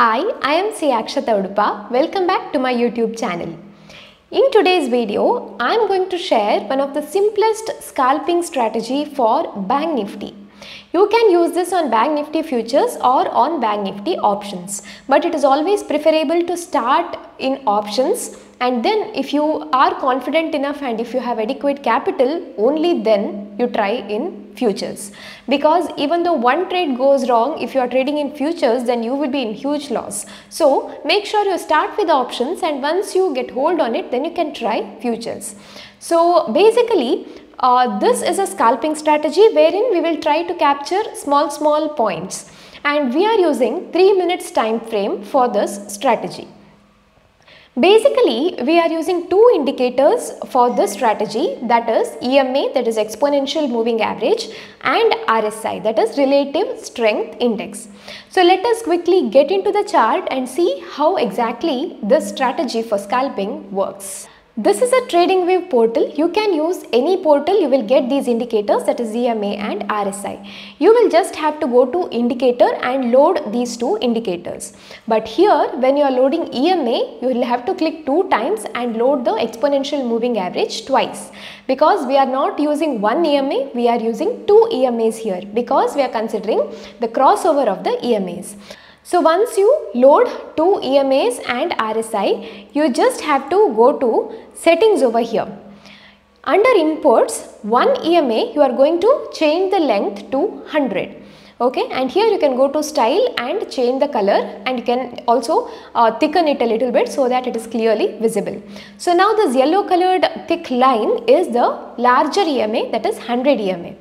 Hi, I am CA Akshatha. Welcome back to my YouTube channel. In today's video, I am going to share one of the simplest scalping strategy for Bank Nifty. You can use this on Bank Nifty futures or on Bank Nifty options. But it is always preferable to start in options and then if you are confident enough and if you have adequate capital, only then you try in futures. Because even though one trade goes wrong, if you are trading in futures, then you will be in huge loss. So make sure you start with options and once you get hold on it, then you can try futures. So basically, uh, this is a scalping strategy wherein we will try to capture small small points and we are using 3 minutes time frame for this strategy. Basically, we are using two indicators for this strategy that is EMA that is exponential moving average and RSI that is relative strength index. So, let us quickly get into the chart and see how exactly this strategy for scalping works. This is a trading TradingView portal. You can use any portal. You will get these indicators that is EMA and RSI. You will just have to go to indicator and load these two indicators. But here when you are loading EMA, you will have to click two times and load the exponential moving average twice. Because we are not using one EMA, we are using two EMAs here because we are considering the crossover of the EMAs. So once you load two EMAs and RSI, you just have to go to settings over here. Under inputs, one EMA you are going to change the length to 100 okay and here you can go to style and change the color and you can also uh, thicken it a little bit so that it is clearly visible. So now this yellow colored thick line is the larger EMA that is 100 EMA.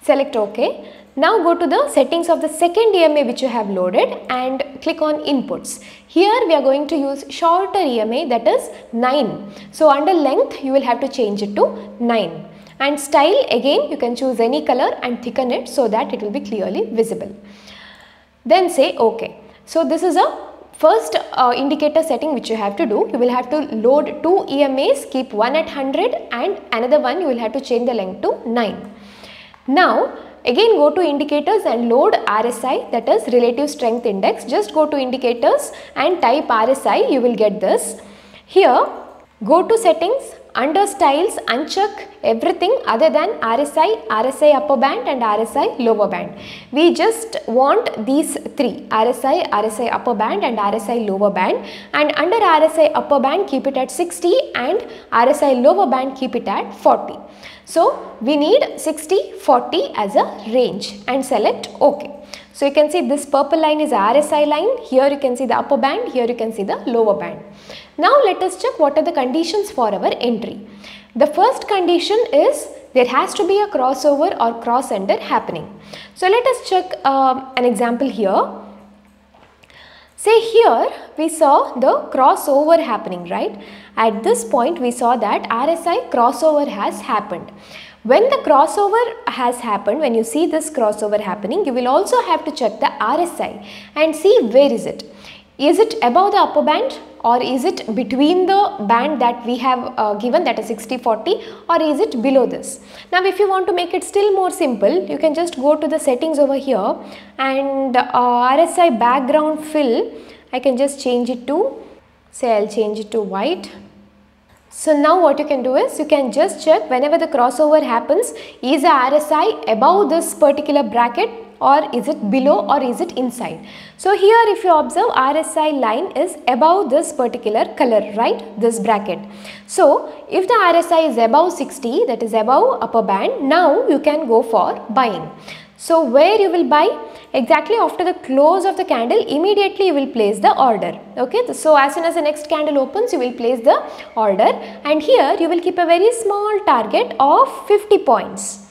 Select OK. Now go to the settings of the second EMA which you have loaded and click on inputs. Here we are going to use shorter EMA that is 9. So under length you will have to change it to 9 and style again you can choose any color and thicken it so that it will be clearly visible. Then say OK. So this is a first uh, indicator setting which you have to do. You will have to load two EMAs, keep one at 100 and another one you will have to change the length to 9. Now again go to indicators and load RSI that is relative strength index. Just go to indicators and type RSI you will get this. Here go to settings under styles uncheck everything other than RSI, RSI upper band and RSI lower band. We just want these three RSI, RSI upper band and RSI lower band and under RSI upper band keep it at 60 and RSI lower band keep it at 40. So we need 60, 40 as a range and select OK. So you can see this purple line is RSI line, here you can see the upper band, here you can see the lower band. Now let us check what are the conditions for our entry. The first condition is there has to be a crossover or cross under happening. So let us check uh, an example here. Say here we saw the crossover happening right. At this point we saw that RSI crossover has happened. When the crossover has happened, when you see this crossover happening, you will also have to check the RSI and see where is it. Is it above the upper band or is it between the band that we have uh, given that is 60-40 or is it below this. Now if you want to make it still more simple, you can just go to the settings over here and uh, RSI background fill, I can just change it to, say I'll change it to white so now what you can do is you can just check whenever the crossover happens is the RSI above this particular bracket or is it below or is it inside. So here if you observe RSI line is above this particular color right this bracket. So if the RSI is above 60 that is above upper band now you can go for buying. So where you will buy? Exactly after the close of the candle, immediately you will place the order. Okay, so as soon as the next candle opens, you will place the order and here you will keep a very small target of 50 points.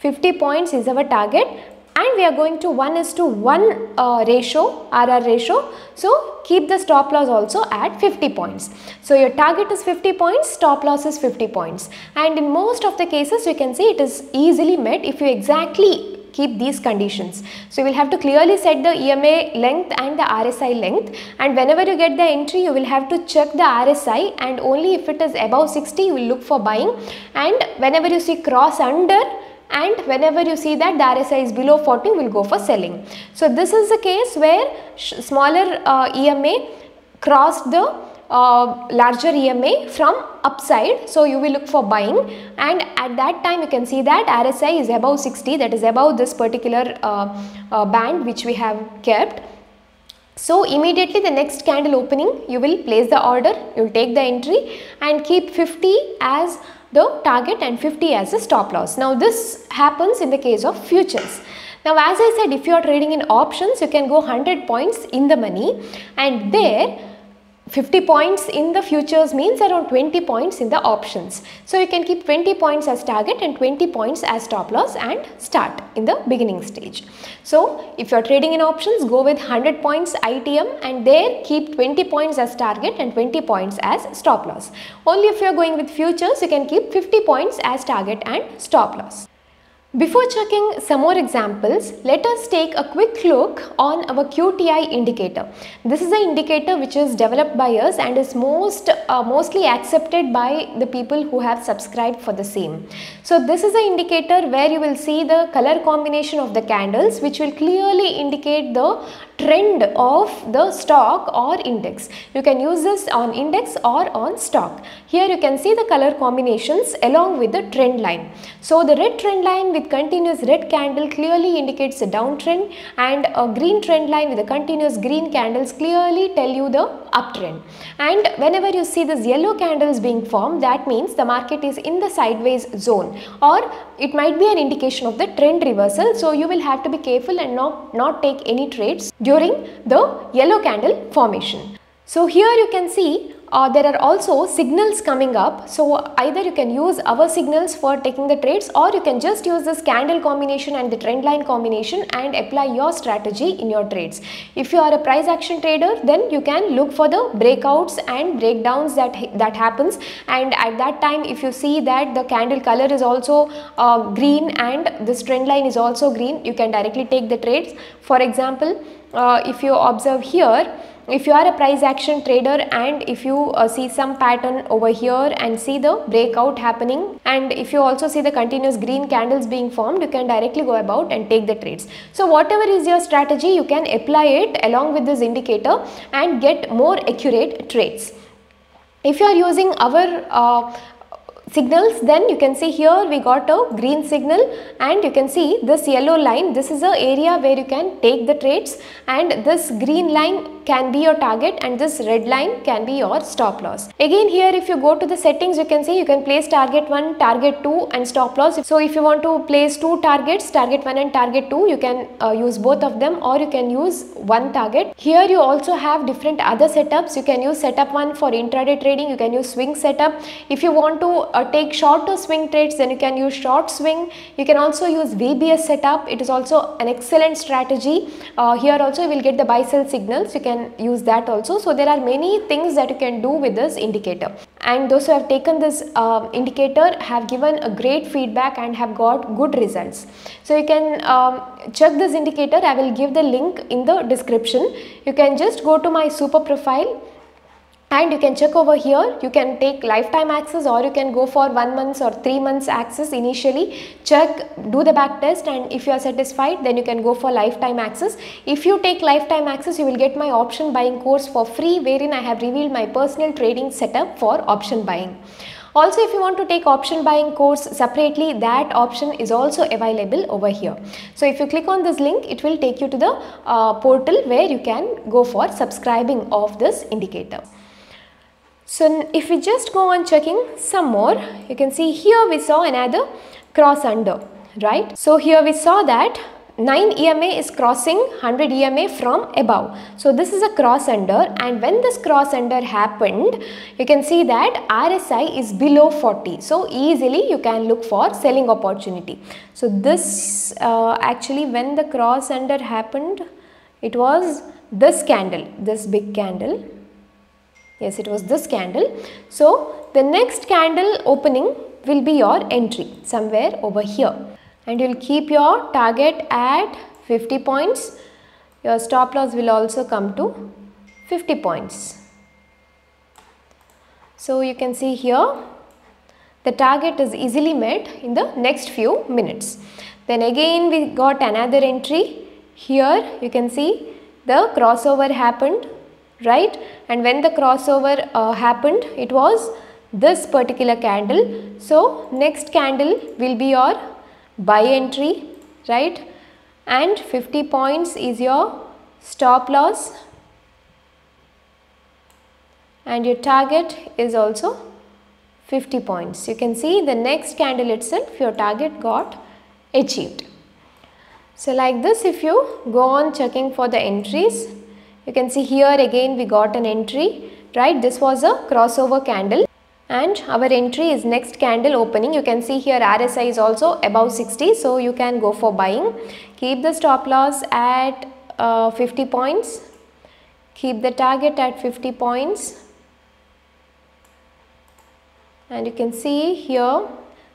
50 points is our target and we are going to 1 is to 1 uh, ratio, RR ratio. So keep the stop loss also at 50 points. So your target is 50 points, stop loss is 50 points and in most of the cases you can see it is easily met if you exactly keep these conditions. So you will have to clearly set the EMA length and the RSI length and whenever you get the entry you will have to check the RSI and only if it is above 60 you will look for buying and whenever you see cross under and whenever you see that the RSI is below 40 we will go for selling. So this is the case where smaller uh, EMA crossed the uh, larger EMA from upside. So you will look for buying and at that time you can see that RSI is above 60 that is above this particular uh, uh, band which we have kept. So immediately the next candle opening you will place the order, you will take the entry and keep 50 as the target and 50 as a stop loss. Now this happens in the case of futures. Now as I said if you are trading in options you can go 100 points in the money and there 50 points in the futures means around 20 points in the options. So you can keep 20 points as target and 20 points as stop loss and start in the beginning stage. So if you are trading in options go with 100 points ITM and there keep 20 points as target and 20 points as stop loss. Only if you are going with futures you can keep 50 points as target and stop loss. Before checking some more examples, let us take a quick look on our QTI indicator. This is an indicator which is developed by us and is most uh, mostly accepted by the people who have subscribed for the same. So this is an indicator where you will see the color combination of the candles which will clearly indicate the trend of the stock or index. You can use this on index or on stock. Here you can see the color combinations along with the trend line. So the red trend line with continuous red candle clearly indicates a downtrend and a green trend line with a continuous green candles clearly tell you the uptrend. And whenever you see this yellow candles being formed that means the market is in the sideways zone or it might be an indication of the trend reversal. So you will have to be careful and not, not take any trades during the yellow candle formation. So here you can see uh, there are also signals coming up. So either you can use our signals for taking the trades or you can just use this candle combination and the trend line combination and apply your strategy in your trades. If you are a price action trader then you can look for the breakouts and breakdowns that, that happens and at that time if you see that the candle color is also uh, green and this trend line is also green you can directly take the trades. For example, uh, if you observe here if you are a price action trader and if you uh, see some pattern over here and see the breakout happening and if you also see the continuous green candles being formed you can directly go about and take the trades. So whatever is your strategy you can apply it along with this indicator and get more accurate trades. If you are using our uh, signals then you can see here we got a green signal and you can see this yellow line this is a area where you can take the trades and this green line can be your target and this red line can be your stop loss. Again here if you go to the settings you can see you can place target 1, target 2 and stop loss. So if you want to place two targets target 1 and target 2 you can uh, use both of them or you can use one target. Here you also have different other setups you can use setup 1 for intraday trading you can use swing setup. If you want to uh, take shorter swing trades then you can use short swing. You can also use VBS setup. It is also an excellent strategy. Uh, here also you will get the buy sell signals. You can use that also. So there are many things that you can do with this indicator. And those who have taken this uh, indicator have given a great feedback and have got good results. So you can um, check this indicator. I will give the link in the description. You can just go to my super profile and you can check over here you can take lifetime access or you can go for one month or three months access initially check do the back test and if you are satisfied then you can go for lifetime access if you take lifetime access you will get my option buying course for free wherein I have revealed my personal trading setup for option buying also if you want to take option buying course separately that option is also available over here. So if you click on this link it will take you to the uh, portal where you can go for subscribing of this indicator. So if we just go on checking some more, you can see here we saw another cross under, right? So here we saw that 9 EMA is crossing 100 EMA from above. So this is a cross under and when this cross under happened, you can see that RSI is below 40. So easily you can look for selling opportunity. So this uh, actually when the cross under happened, it was this candle, this big candle Yes, it was this candle. So, the next candle opening will be your entry somewhere over here and you will keep your target at 50 points. Your stop loss will also come to 50 points. So, you can see here the target is easily met in the next few minutes. Then again we got another entry. Here you can see the crossover happened right and when the crossover uh, happened it was this particular candle. So next candle will be your buy entry right and 50 points is your stop loss and your target is also 50 points. You can see the next candle itself your target got achieved. So like this if you go on checking for the entries you can see here again we got an entry right? This was a crossover candle and our entry is next candle opening. You can see here RSI is also above 60 so you can go for buying. Keep the stop loss at uh, 50 points. Keep the target at 50 points. And you can see here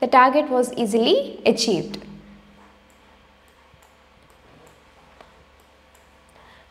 the target was easily achieved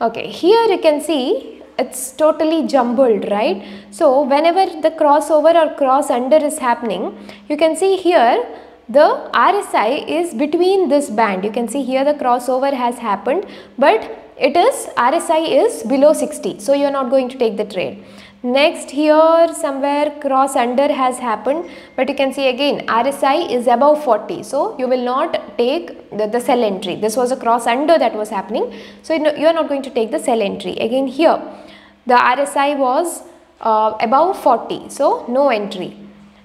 okay here you can see it's totally jumbled right? So whenever the crossover or cross under is happening you can see here the RSI is between this band. You can see here the crossover has happened but it is RSI is below 60 so you are not going to take the trade next here somewhere cross under has happened but you can see again RSI is above 40 so you will not take the, the sell entry. This was a cross under that was happening. So you are not going to take the sell entry. Again here the RSI was uh, above 40 so no entry.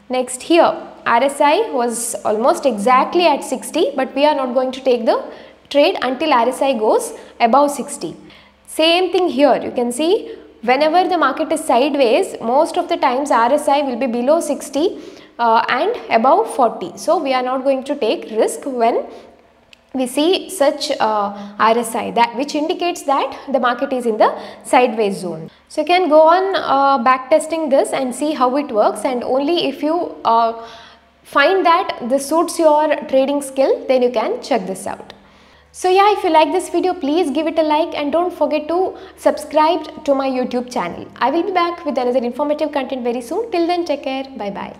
Next here RSI was almost exactly at 60 but we are not going to take the trade until RSI goes above 60. Same thing here. You can see whenever the market is sideways most of the times RSI will be below 60 uh, and above 40. So, we are not going to take risk when we see such uh, RSI that which indicates that the market is in the sideways zone. So you can go on uh, back testing this and see how it works and only if you uh, find that this suits your trading skill then you can check this out. So yeah if you like this video please give it a like and don't forget to subscribe to my YouTube channel. I will be back with another informative content very soon. Till then take care. Bye bye.